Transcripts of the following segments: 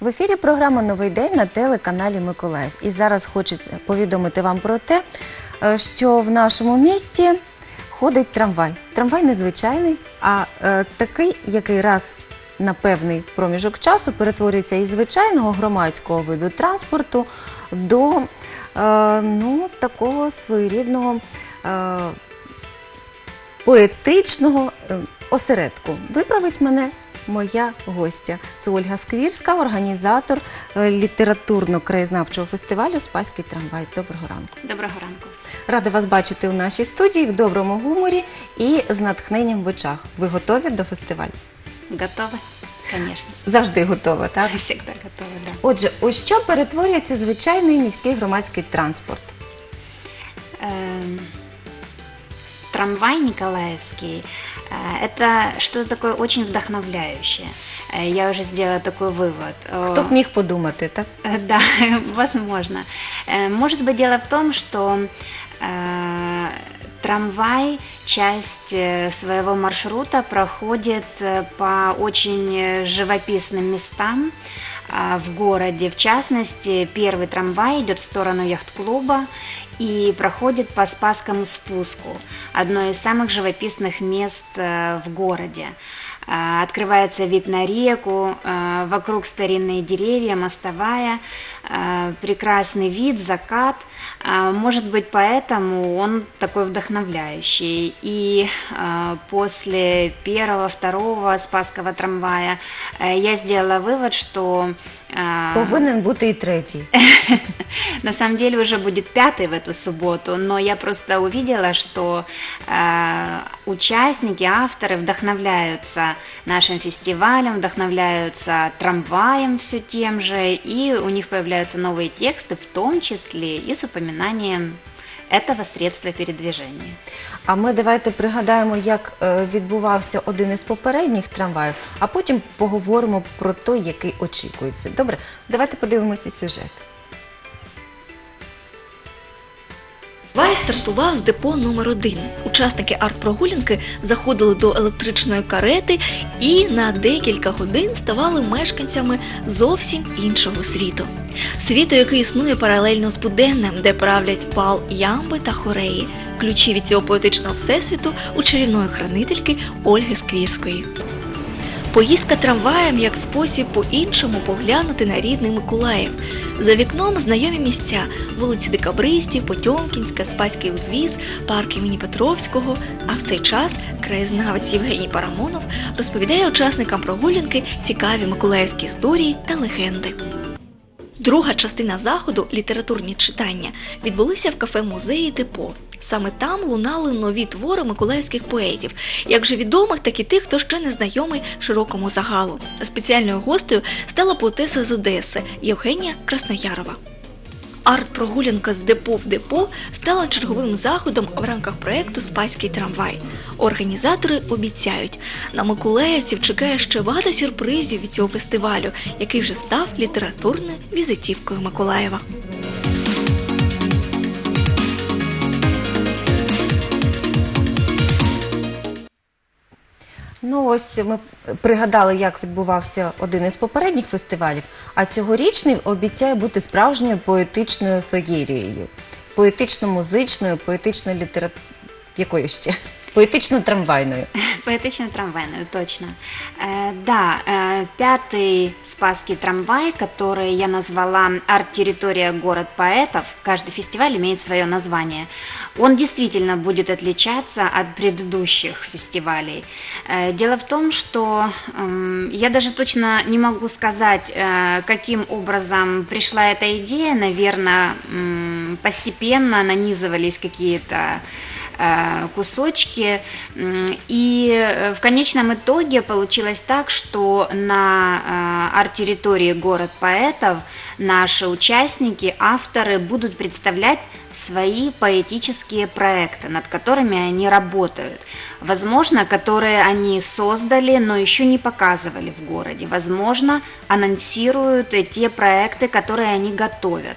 В ефірі програма Новий день на телеканалі Миколаїв. І зараз хочеться повідомити вам про те, е, що в нашому місті ходить трамвай. Трамвай незвичайний, а е, такий, який раз на певний проміжок часу перетворюється із звичайного громадського виду транспорту до е, ну, такого своєрідного. Поетичного осередку. Виправить мене моя гостя. Це Ольга Сквірська, організатор е, літературно-краєзнавчого фестивалю Спаський трамвай. Доброго ранку. Доброго ранку. Рада вас бачити у нашій студії в доброму гуморі і з натхненням в очах. Ви готові до фестивалю? Готовы? Конечно. Завжди готова, так? Всегда готовы, да. Отже, у що перетворюється звичайний міський громадський транспорт? Эм, Трамвай Николаевский э, – это что-то такое очень вдохновляющее. Э, Я уже сделала такой вывод. Хто б міг подумати, так? Э, Да, возможно. Может быть, дело в том, что трамвай часть своего маршрута проходит по очень живописным местам в городе. В частности, первый трамвай идет в сторону яхт-клуба и проходит по Спасскому спуску, одно из самых живописных мест э, в городе. А, Открывается вид на реку, а, вокруг старинные деревья, мостовая, а, прекрасный вид, закат. Может быть, поэтому он такой вдохновляющий. И после первого, второго Спасского трамвая э, я сделала вывод, что Повинен бути і третій. на самом деле уже будет пятый в эту субботу, но я просто увидела, что э, участники, авторы вдохновляются нашим фестивалем, вдохновляются трамваем все тем же, и у них появляются новые тексты, в том числе и с упоминанием этого средства передвижения. А ми давайте пригадаємо, як е, відбувався один із попередніх трамваїв, а потім поговоримо про той, який очікується. Добре, давайте подивимося сюжет. Вай стартував з депо номер 1 Учасники арт-прогулянки заходили до електричної карети і на декілька годин ставали мешканцями зовсім іншого світу. Світу, який існує паралельно з буденним, де правлять бал ямби та хореї. Ключі від цього поетичного всесвіту у чарівної хранительки Ольги Сквірської. Поїздка трамваєм як спосіб по-іншому поглянути на рідний Миколаїв. За вікном знайомі місця вулиці Декабристів, Потьомкінська, Спаський узвіз, парк імені Петровського. А в цей час краєзнавець Євгеній Парамонов розповідає учасникам прогулянки цікаві миколаївські історії та легенди. Друга частина заходу літературні читання відбулися в кафе музеї Депо. Саме там лунали нові твори миколаївських поетів, як же відомих, так і тих, хто ще не знайомий широкому загалу. Спеціальною гостею стала поетеса з Одеси Євгенія Красноярова. Арт-прогулянка з депо в депо стала черговим заходом в рамках проєкту Спаський трамвай. Організатори обіцяють, на миколаївців чекає ще багато сюрпризів від цього фестивалю, який вже став літературною візитівкою Миколаєва. Ну ось ми пригадали, як відбувався один із попередніх фестивалів, а цьогорічний обіцяє бути справжньою поетичною феєрією. Поетично-музичною, поетично літера... якою ще? Поетично-трамвайною. Поэтично-трамвайную, точно. Э, да, э, пятый Спасский трамвай, который я назвала «Арт-территория город поэтов», каждый фестиваль имеет свое название, он действительно будет отличаться от предыдущих фестивалей. Э, Дело в том, что эм, я даже точно не могу сказать, э, каким образом пришла эта идея, наверное, м, постепенно нанизывались какие-то э, кусочки. М, И э, в конечном итоге получилось так, что на э, арт-территории город поэтов наши участники, авторы будут представлять свои поэтические проекты, над которыми они работают. Возможно, которые они создали, но еще не показывали в городе. Возможно, анонсируют э, те проекты, которые они готовят.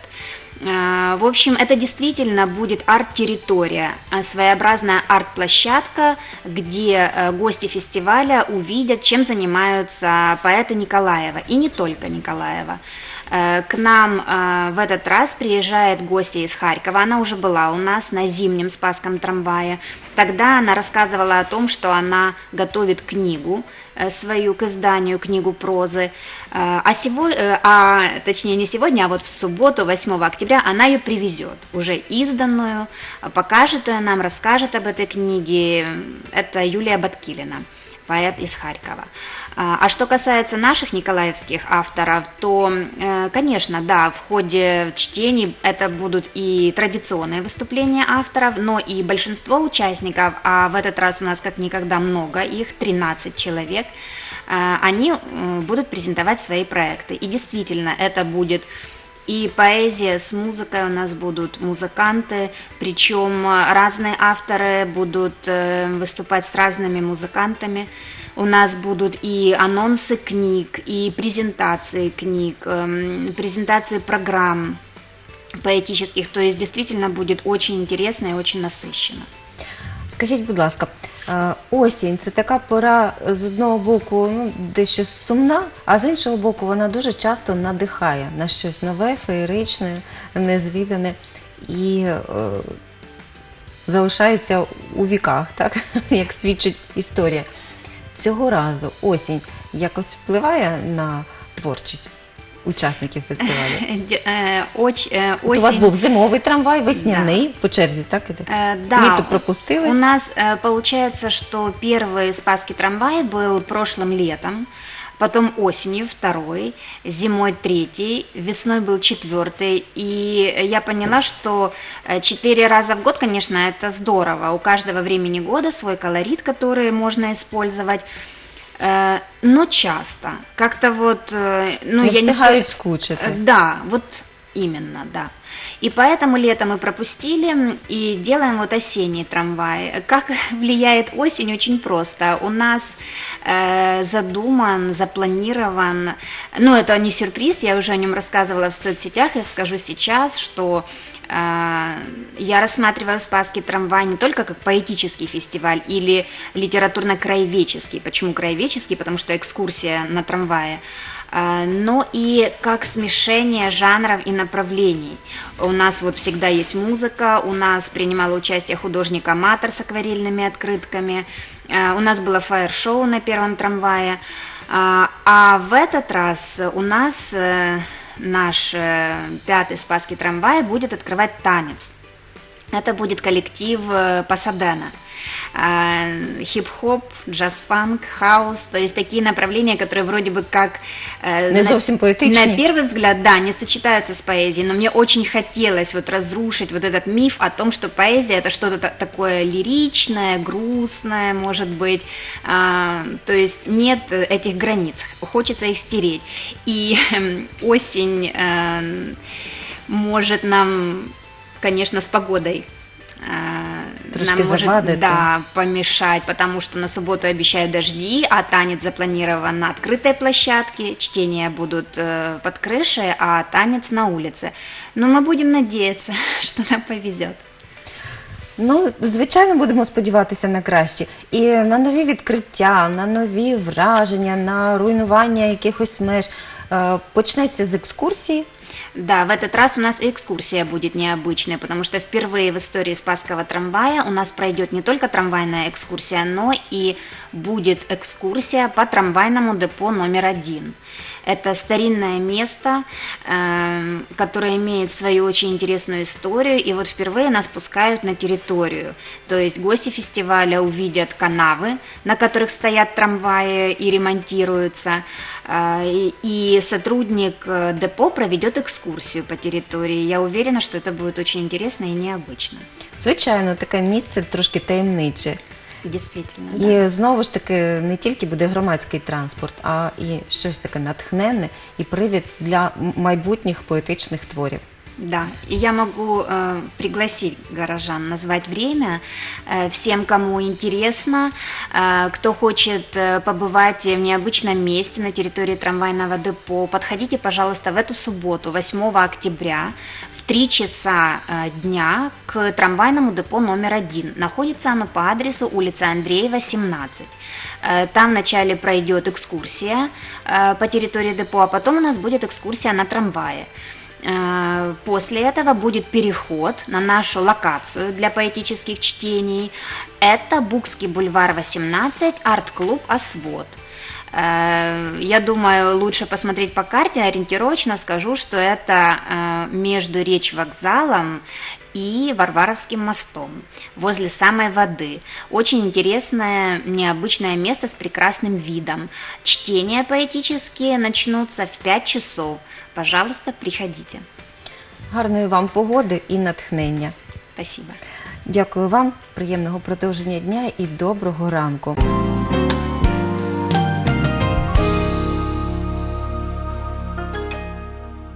Э, В общем, это действительно будет арт-территория, э, своеобразная арт-площадка, где э, гости фестиваля увидят, чем занимаются поэты Николаева, и не только Николаева. К нам в этот раз приезжает гостья из Харькова, она уже была у нас на зимнем Спасском трамвае. Тогда она рассказывала о том, что она готовит книгу свою к изданию, книгу прозы. Э, А сегодня, а точнее не сегодня, а вот в субботу, 8 октября, она ее привезет, уже изданную, э, покажет ее нам, расскажет об этой книге. Это Юлия Баткилина поэт из Харькова. А а что касается наших николаевских авторов, то, э, конечно, да, в ходе чтений это будут и традиционные выступления авторов, но и большинство участников, а в этот раз у нас как никогда много, их 13 человек, э, они э, будут презентовать свои проекты. И действительно, это будет и поэзия с музыкой у нас будут музыканты, причем э, разные авторы будут э, выступать с разными музыкантами. У нас будут и анонсы книг, и презентации книг, эм, презентации программ поэтических. То есть действительно будет очень интересно и очень насыщенно. Скажіть, будь ласка, е, осінь це така пора з одного боку ну, дещо сумна, а з іншого боку, вона дуже часто надихає на щось нове, феєричне, незвідане і е, залишається у віках, так як свідчить історія. Цього разу осінь якось впливає на творчість учасників фестивалю. Де- э, оч- э, От у вас осень- був зимовий трамвай, весняний по черзі, так іде? Э, да, Літо пропустили. У нас э, получается, что первый Спасский трамвай был прошлым летом, потом осенью второй, зимой третий, весной был четвертый. И я поняла, что э, четыре раза в год, конечно, это здорово. У каждого времени года свой колорит, который можно использовать. Э, Но часто. Как-то вот, э, ну, Не я не ска- скучити. Э, Да, вот именно, да. И поэтому лето мы пропустили и делаем вот осенний трамвай. Как влияет осень? Очень просто. У нас э, задуман, запланирован, ну это не сюрприз, я уже о нем рассказывала в соцсетях, я скажу сейчас, что я рассматриваю Спасский трамвай не только как поэтический фестиваль или литературно-краеведческий. Почему краеведческий? Потому что экскурсия на трамвае. А, но и как смешение жанров и направлений. У нас вот всегда есть музыка, у нас принимала участие художник-аматор с акварельными открытками, а, у нас было фаер-шоу на первом трамвае, а в этот раз у нас э, наш э, пятый Спасский трамвай будет открывать танец. Это будет коллектив э, Пасадена. А, Хип-хоп, джаз-фанк, хаус, то есть такие направления, которые вроде бы как... э, Не на- зовсім поетичні. На первый взгляд, да, не сочетаются с поэзией, но мне очень хотелось вот разрушить вот этот миф о том, что поэзия это что-то та- такое лиричное, грустное, может быть, А, то есть нет этих границ, хочется их стереть. И эм, осень эм, может нам, конечно, с погодой э, Трошки нам может, завадити. да, помешать, потому что на субботу обещают дожди, а танец запланирован на открытой площадке, чтения будут э, под крышей, а танец на улице. Но мы будем надеяться, что нам повезет. Ну, звичайно, будемо сподіватися на краще. І на нові відкриття, на нові враження, на руйнування якихось меж. Е, Почнеться з екскурсії. Да, в этот раз у нас и экскурсия будет необычная, потому что впервые в истории Спасского трамвая у нас пройдет не только трамвайная экскурсия, но и будет экскурсия по трамвайному депо номер один. Это старинное место, эм, которое имеет свою очень интересную историю, и вот впервые нас пускают на территорию. То есть гости фестиваля увидят канавы, на которых стоят трамваи и ремонтируются, э, и сотрудник э, депо проведет экскурсию по территории. Я уверена, что это будет очень интересно и необычно. Звичайно, таке місце трошки таємниче. Действительно. да. І знову ж таки не тільки буде громадський транспорт, а і щось таке натхненне і привід для м- майбутніх поетичних творів. Да, и я могу э, пригласить горожан назвать время э, всем, кому интересно, э, кто хочет э, побывать в необычном месте на территории трамвайного депо. Подходите, пожалуйста, в эту субботу, 8 октября, в 3 часа э, дня к трамвайному депо номер один. Находится оно по адресу улица Андреева, 17. Э, Там вначале пройдет экскурсия э, по территории депо, а потом у нас будет экскурсия на трамвае. Э, После этого будет переход на нашу локацию для поэтических чтений. Это Букский бульвар 18, арт-клуб «Освод». Э, Я думаю, лучше посмотреть по карте, ориентировочно скажу, что это э, между речь вокзалом и Варваровским мостом, возле самой воды. Очень интересное, необычное место с прекрасным видом. Чтения поэтические начнутся в 5 часов. Пожалуйста, приходите. Гарної вам погоди і натхнення. Спасибо. Дякую вам, приємного продовження дня і доброго ранку.